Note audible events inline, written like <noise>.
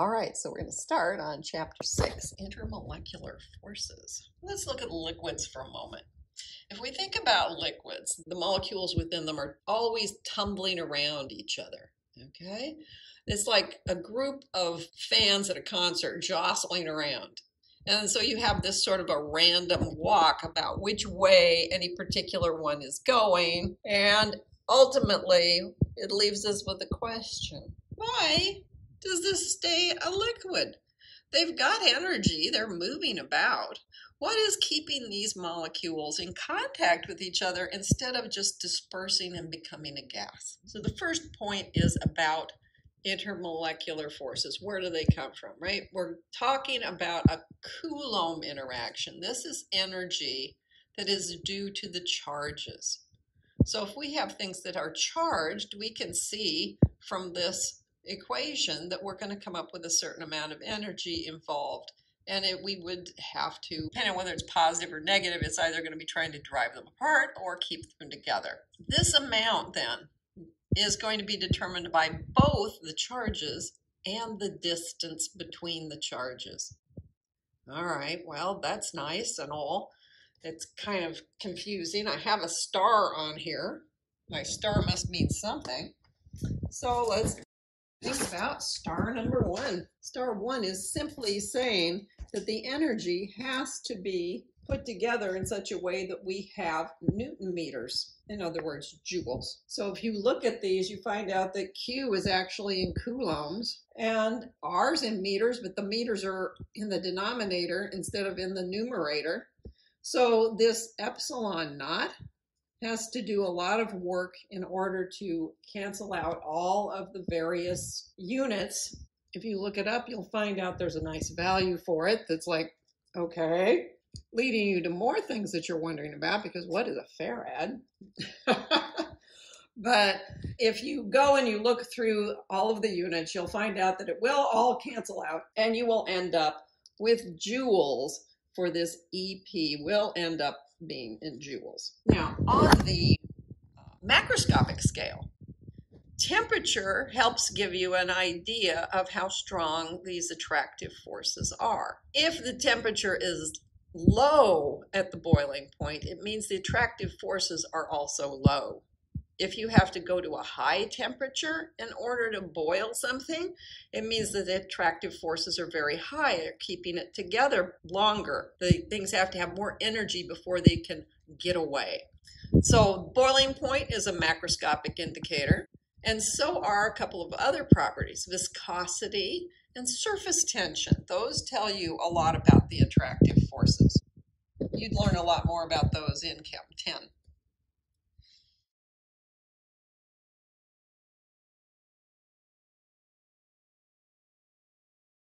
All right, so we're going to start on chapter six intermolecular forces. Let's look at liquids for a moment. If we think about liquids, the molecules within them are always tumbling around each other. Okay? It's like a group of fans at a concert jostling around. And so you have this sort of a random walk about which way any particular one is going. And ultimately, it leaves us with a question why does this stay a liquid? They've got energy, they're moving about. What is keeping these molecules in contact with each other instead of just dispersing and becoming a gas? So the first point is about intermolecular forces. Where do they come from, right? We're talking about a Coulomb interaction. This is energy that is due to the charges. So if we have things that are charged, we can see from this equation that we're going to come up with a certain amount of energy involved. And it, we would have to, depending on whether it's positive or negative, it's either going to be trying to drive them apart or keep them together. This amount then is going to be determined by both the charges and the distance between the charges. All right, well, that's nice and all. It's kind of confusing. I have a star on here. My star must mean something. So let's think about star number one. Star one is simply saying that the energy has to be put together in such a way that we have Newton meters, in other words, joules. So if you look at these, you find out that Q is actually in coulombs and R's in meters, but the meters are in the denominator instead of in the numerator. So this epsilon naught has to do a lot of work in order to cancel out all of the various units. If you look it up, you'll find out there's a nice value for it that's like, okay, leading you to more things that you're wondering about because what is a farad? <laughs> but if you go and you look through all of the units, you'll find out that it will all cancel out and you will end up with joules for this EP will end up being in joules. Now, on the uh, macroscopic scale, temperature helps give you an idea of how strong these attractive forces are. If the temperature is low at the boiling point, it means the attractive forces are also low. If you have to go to a high temperature in order to boil something, it means that the attractive forces are very high. They're keeping it together longer. The things have to have more energy before they can get away. So boiling point is a macroscopic indicator. And so are a couple of other properties, viscosity and surface tension. Those tell you a lot about the attractive forces. You'd learn a lot more about those in Chem 10.